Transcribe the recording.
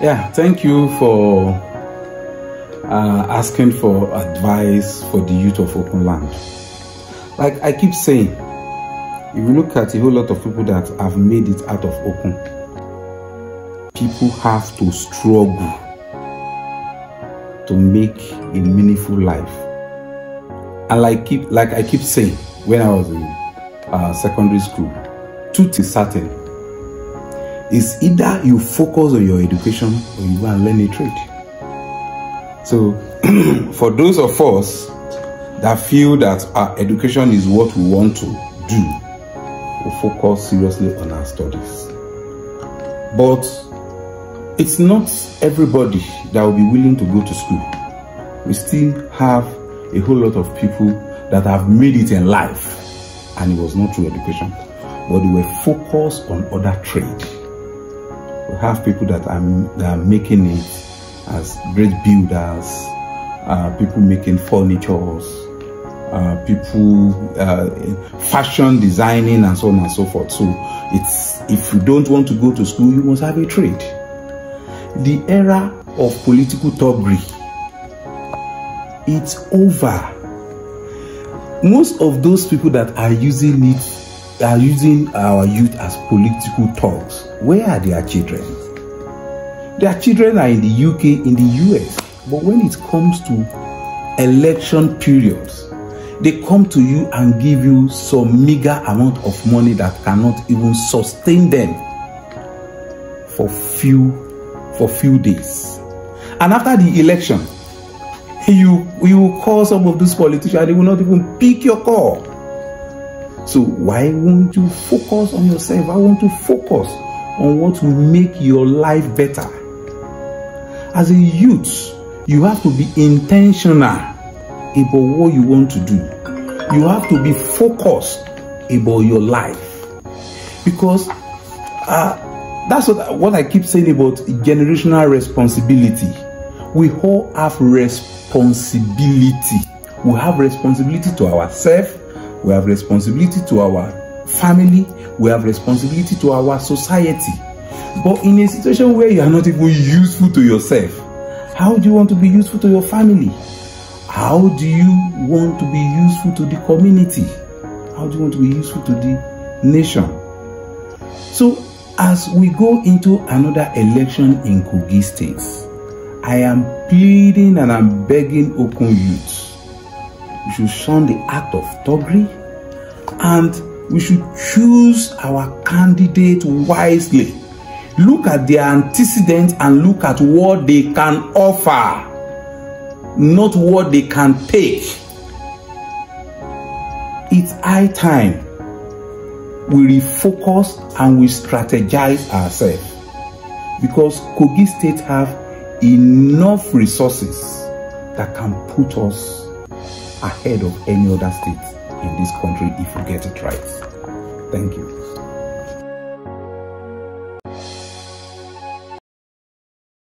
Yeah, thank you for uh, asking for advice for the youth of Okun Land. Like I keep saying, if you look at a whole lot of people that have made it out of Open, people have to struggle to make a meaningful life. And like keep like I keep saying when I was in uh, secondary school, truth is. Is either you focus on your education or you go and learn a trade. So, for those of us that feel that our education is what we want to do, we focus seriously on our studies. But it's not everybody that will be willing to go to school. We still have a whole lot of people that have made it in life and it was not through education, but they were focused on other trade. We have people that are, that are making it as great builders, uh, people making furnitures, uh, people uh, fashion designing and so on and so forth. So it's if you don't want to go to school, you must have a trade. The era of political thuggery, it's over. Most of those people that are using it are using our youth as political thugs. Where are their children? Their children are in the UK, in the US. But when it comes to election periods, they come to you and give you some meager amount of money that cannot even sustain them for few for few days. And after the election, you you will call some of these politicians, and they will not even pick your call. So why won't you focus on yourself? I want to focus on what will make your life better? As a youth, you have to be intentional about what you want to do. You have to be focused about your life. Because uh, that's what, what I keep saying about generational responsibility. We all have responsibility. We have responsibility to ourselves. We have responsibility to our family. We have responsibility to our society. But in a situation where you are not even useful to yourself, how do you want to be useful to your family? How do you want to be useful to the community? How do you want to be useful to the nation? So, as we go into another election in Kogi State, I am pleading and I'm begging Okun youths. We should shun the act of thuggery and we should choose our candidate wisely. Look at their antecedents and look at what they can offer, not what they can take. It's high time we refocus and we strategize ourselves because Kogi State have enough resources that can put us ahead of any other state in this country if you get it right. Thank you.